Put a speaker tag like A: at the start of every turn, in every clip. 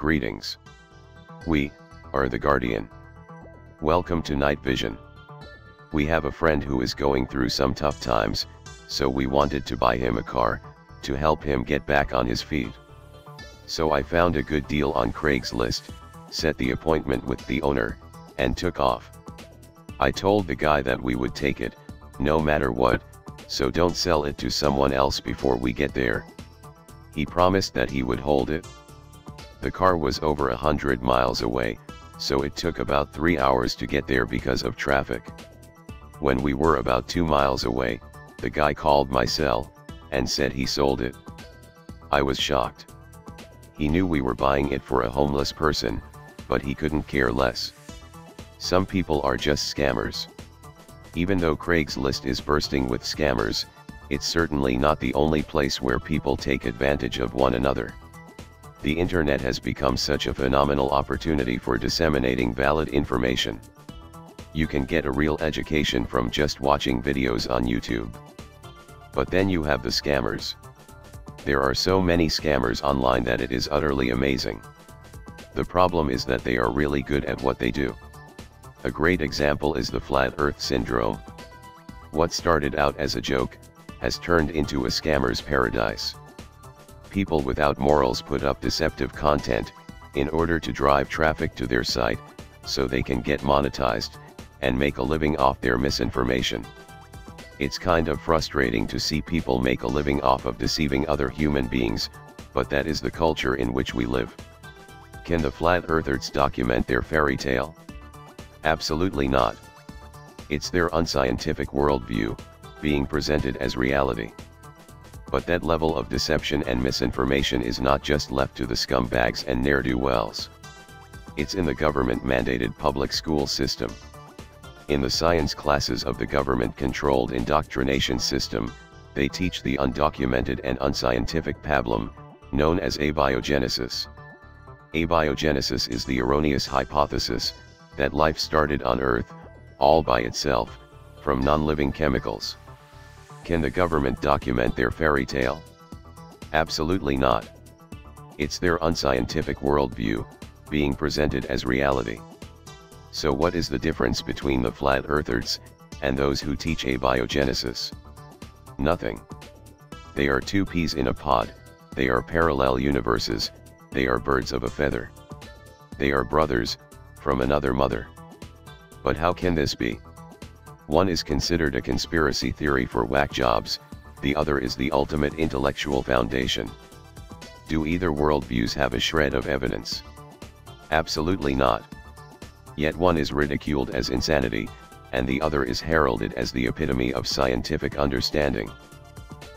A: Greetings. We are the Guardian. Welcome to Knight Vision. We have a friend who is going through some tough times, so we wanted to buy him a car, to help him get back on his feet. So I found a good deal on Craigslist, set the appointment with the owner, and took off. I told the guy that we would take it, no matter what, so don't sell it to someone else before we get there. He promised that he would hold it. The car was over a hundred miles away, so it took about three hours to get there because of traffic. When we were about two miles away, the guy called my cell, and said he sold it. I was shocked. He knew we were buying it for a homeless person, but he couldn't care less. Some people are just scammers. Even though Craigslist is bursting with scammers, it's certainly not the only place where people take advantage of one another. The internet has become such a phenomenal opportunity for disseminating valid information. You can get a real education from just watching videos on YouTube. But then you have the scammers. There are so many scammers online that it is utterly amazing. The problem is that they are really good at what they do. A great example is the flat earth syndrome. What started out as a joke, has turned into a scammer's paradise. People without morals put up deceptive content, in order to drive traffic to their site, so they can get monetized, and make a living off their misinformation. It's kind of frustrating to see people make a living off of deceiving other human beings, but that is the culture in which we live. Can the flat earthers document their fairy tale? Absolutely not. It's their unscientific worldview, being presented as reality. But that level of deception and misinformation is not just left to the scumbags and ne'er-do-wells. It's in the government-mandated public school system. In the science classes of the government-controlled indoctrination system, they teach the undocumented and unscientific pablum, known as abiogenesis. Abiogenesis is the erroneous hypothesis, that life started on Earth, all by itself, from non-living chemicals. Can the government document their fairy tale? Absolutely not. It's their unscientific worldview, being presented as reality. So what is the difference between the flat earthers, and those who teach abiogenesis? Nothing. They are two peas in a pod, they are parallel universes, they are birds of a feather. They are brothers, from another mother. But how can this be? One is considered a conspiracy theory for whack jobs, the other is the ultimate intellectual foundation. Do either worldviews have a shred of evidence? Absolutely not. Yet one is ridiculed as insanity, and the other is heralded as the epitome of scientific understanding.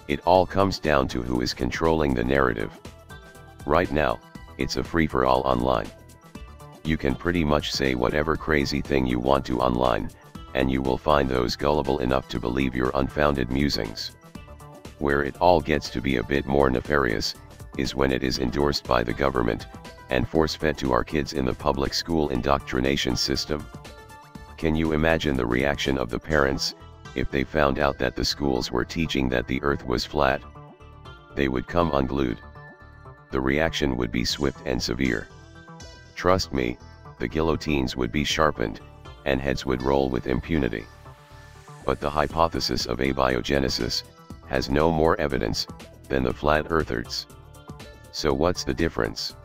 A: It all comes down to who is controlling the narrative. Right now, it's a free-for-all online you can pretty much say whatever crazy thing you want to online, and you will find those gullible enough to believe your unfounded musings. Where it all gets to be a bit more nefarious, is when it is endorsed by the government, and force-fed to our kids in the public school indoctrination system. Can you imagine the reaction of the parents, if they found out that the schools were teaching that the earth was flat? They would come unglued. The reaction would be swift and severe. Trust me, the guillotines would be sharpened, and heads would roll with impunity. But the hypothesis of abiogenesis, has no more evidence, than the flat earthers. So what's the difference?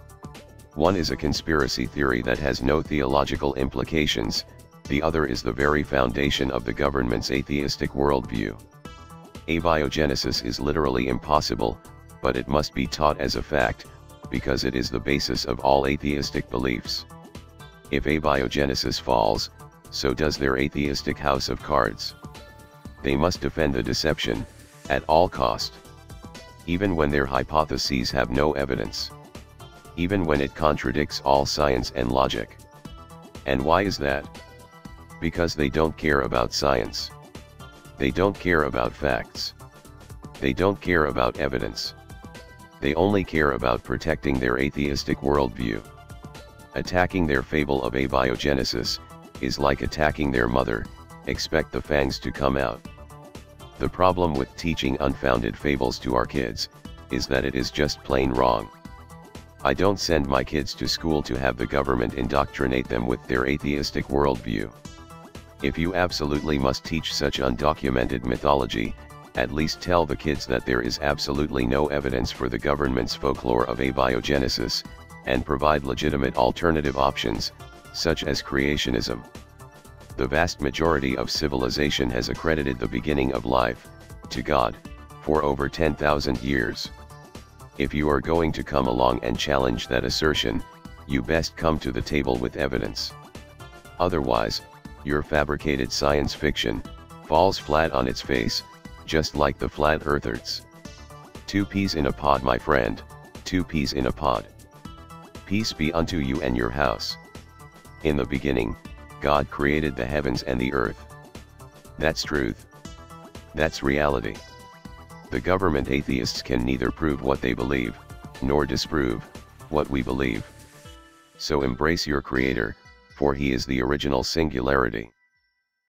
A: One is a conspiracy theory that has no theological implications, the other is the very foundation of the government's atheistic worldview. Abiogenesis is literally impossible, but it must be taught as a fact, because it is the basis of all atheistic beliefs. If abiogenesis falls, so does their atheistic house of cards. They must defend the deception, at all cost. Even when their hypotheses have no evidence. Even when it contradicts all science and logic. And why is that? Because they don't care about science. They don't care about facts. They don't care about evidence they only care about protecting their atheistic worldview. Attacking their fable of abiogenesis, is like attacking their mother, expect the fangs to come out. The problem with teaching unfounded fables to our kids, is that it is just plain wrong. I don't send my kids to school to have the government indoctrinate them with their atheistic worldview. If you absolutely must teach such undocumented mythology, at least tell the kids that there is absolutely no evidence for the government's folklore of abiogenesis, and provide legitimate alternative options, such as creationism. The vast majority of civilization has accredited the beginning of life, to God, for over 10,000 years. If you are going to come along and challenge that assertion, you best come to the table with evidence. Otherwise, your fabricated science fiction, falls flat on its face, just like the flat earthers. Two peas in a pod my friend, two peas in a pod. Peace be unto you and your house. In the beginning, God created the heavens and the earth. That's truth. That's reality. The government atheists can neither prove what they believe, nor disprove, what we believe. So embrace your creator, for he is the original singularity.